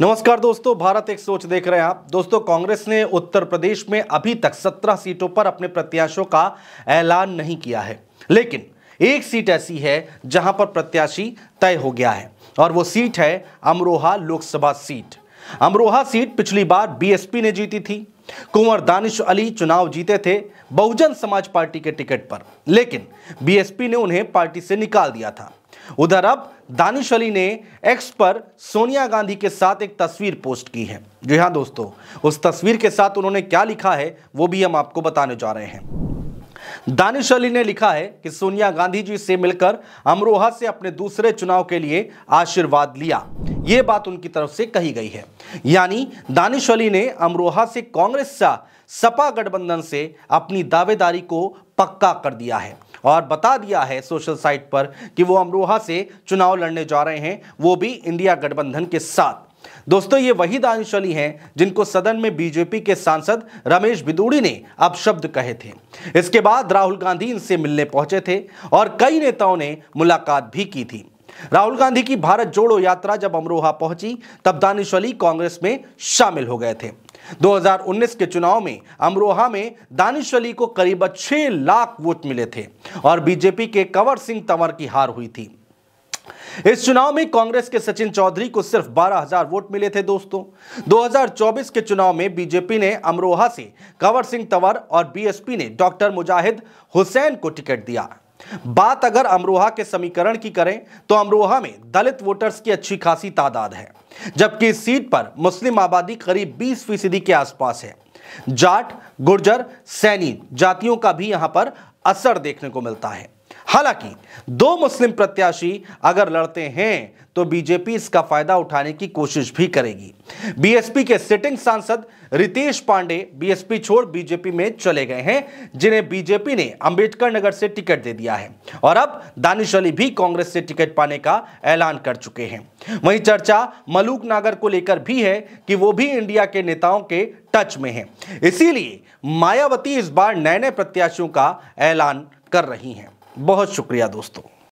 नमस्कार दोस्तों, भारत एक सोच देख रहे हैं आप। दोस्तों, कांग्रेस ने उत्तर प्रदेश में अभी तक 17 सीटों पर अपने प्रत्याशियों का ऐलान नहीं किया है। लेकिन एक सीट ऐसी है जहाँ पर प्रत्याशी तय हो गया है, और वो सीट है अमरोहा लोकसभा सीट। अमरोहा सीट पिछली बार बीएसपी ने जीती थी। कुंवर दानिश अली चुनाव जीते थे बहुजन समाज पार्टी के टिकट पर, लेकिन बीएसपी ने उन्हें पार्टी से निकाल दिया था। उधर अब दानिश अली ने एक्स पर सोनिया गांधी के साथ एक तस्वीर पोस्ट की है। जी हाँ दोस्तों, उस तस्वीर के साथ उन्होंने क्या लिखा है, वो भी हम आपको बताने जा रहे हैं। दानिश अली ने लिखा है कि सोनिया गांधी जी से मिलकर अमरोहा से अपने दूसरे चुनाव के लिए आशीर्वाद लिया। ये बात उनकी तरफ़ से कही गई है। यानी दानिश अली ने अमरोहा से कांग्रेस सा सपा गठबंधन से अपनी दावेदारी को पक्का कर दिया है। और बता दिया है सोशल साइट पर कि वो अमरोहा से चुनाव लड़ने जा रहे हैं, वो भी इंडिया गठबंधन के साथ। दोस्तों, ये वही दानिश अली हैं जिनको सदन में बीजेपी के सांसद रमेश बिदूड़ी ने अब शब्द कहे थे। इसके बाद राहुल गांधी इनसे मिलने पहुँचे थे और कई नेताओं ने मुलाकात भी की थी। राहुल गांधी की भारत जोड़ो यात्रा जब अमरोहा पहुँची, तब दानिश अली कांग्रेस में शामिल हो गए थे। 2019 के चुनाव में अमरोहा में दानिश अली को करीब 6 लाख वोट मिले थे और बीजेपी के कंवर सिंह तंवर की हार हुई थी। इस चुनाव में कांग्रेस के सचिन चौधरी को सिर्फ़ 12,000 वोट मिले थे दोस्तों। 2024 के चुनाव में बीजेपी ने अमरोहा से कंवर सिंह तंवर और बीएसपी ने डॉक्टर मुजाहिद हुसैन को टिकट दिया। बात अगर अमरोहा के समीकरण की करें तो अमरोहा में दलित वोटर्स की अच्छी खासी तादाद है, जबकि इस सीट पर मुस्लिम आबादी करीब 20 फ़ीसदी के आसपास है। जाट, गुर्जर, सैनी जातियों का भी यहाँ पर असर देखने को मिलता है। हालाँकि, दो मुस्लिम प्रत्याशी अगर लड़ते हैं तो बीजेपी इसका फ़ायदा उठाने की कोशिश भी करेगी। बीएसपी के सिटिंग सांसद Ritesh Pandey B S P छोड़ बीजेपी में चले गए हैं, जिन्हें बीजेपी ने अंबेडकर नगर से टिकट दे दिया है। और अब दानिश अली भी कांग्रेस से टिकट पाने का ऐलान कर चुके हैं। वहीं चर्चा मलूक नागर को लेकर भी है कि वो भी इंडिया के नेताओं के टच में हैं। इसीलिए मायावती इस बार नए नए प्रत्याशियों का ऐलान कर रही हैं। बहुत शुक्रिया दोस्तों।